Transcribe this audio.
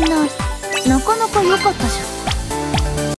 ないなかなか良かったじゃん